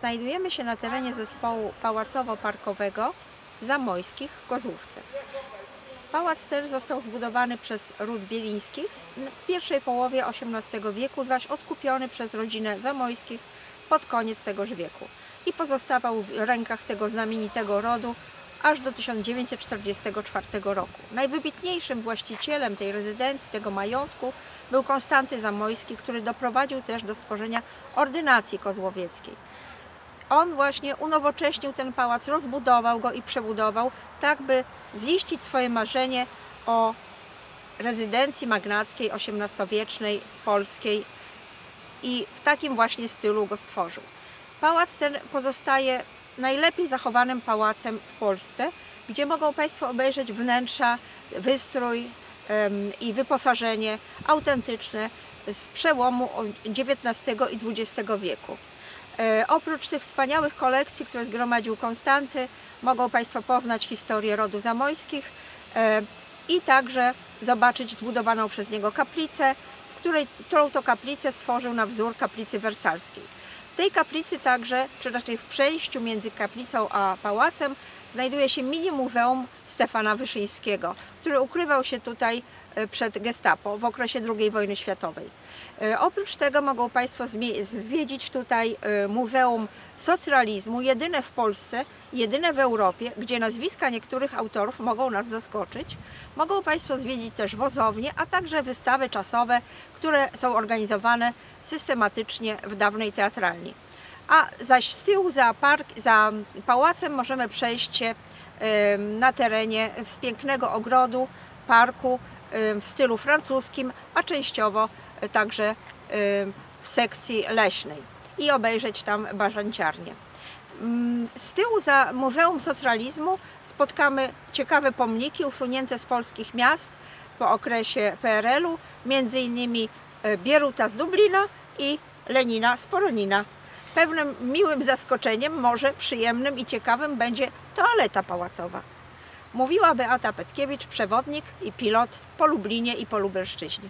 Znajdujemy się na terenie zespołu pałacowo-parkowego Zamojskich w Kozłówce. Pałac ten został zbudowany przez ród Bielińskich w pierwszej połowie XVIII wieku, zaś odkupiony przez rodzinę Zamojskich pod koniec tegoż wieku i pozostawał w rękach tego znamienitego rodu aż do 1944 roku. Najwybitniejszym właścicielem tej rezydencji, tego majątku był Konstanty Zamojski, który doprowadził też do stworzenia ordynacji kozłowieckiej. On właśnie unowocześnił ten pałac, rozbudował go i przebudował, tak by ziścić swoje marzenie o rezydencji magnackiej XVIII-wiecznej, polskiej i w takim właśnie stylu go stworzył. Pałac ten pozostaje najlepiej zachowanym pałacem w Polsce, gdzie mogą Państwo obejrzeć wnętrza, wystrój i wyposażenie autentyczne z przełomu XIX i XX wieku. E, oprócz tych wspaniałych kolekcji, które zgromadził Konstanty, mogą Państwo poznać historię rodu Zamojskich e, i także zobaczyć zbudowaną przez niego kaplicę, w której, którą to kaplicę stworzył na wzór kaplicy wersalskiej. W tej kaplicy także, czy raczej w przejściu między kaplicą a pałacem, znajduje się mini muzeum Stefana Wyszyńskiego, który ukrywał się tutaj przed gestapo w okresie II wojny światowej. E, Oprócz tego mogą Państwo zwiedzić tutaj e, Muzeum Socrealizmu, jedyne w Polsce, jedyne w Europie, gdzie nazwiska niektórych autorów mogą nas zaskoczyć. Mogą Państwo zwiedzić też wozownie, a także wystawy czasowe, które są organizowane systematycznie w dawnej teatralni. A zaś z tyłu za, park, za pałacem możemy przejść się na terenie z pięknego ogrodu, parku w stylu francuskim, a częściowo e, także em, w sekcji leśnej i obejrzeć tam barzanciarnię. Mm, Z tyłu za Muzeum Socrealizmu spotkamy ciekawe pomniki usunięte z polskich miast po okresie PRL-u, między innymi Bieruta z Dublina i Lenina z Poronina. Pewnym miłym zaskoczeniem, może przyjemnym i ciekawym będzie toaleta pałacowa. Mówiła Beata Petkiewicz, przewodnik i pilot po Lublinie i po Lubelszczyźnie.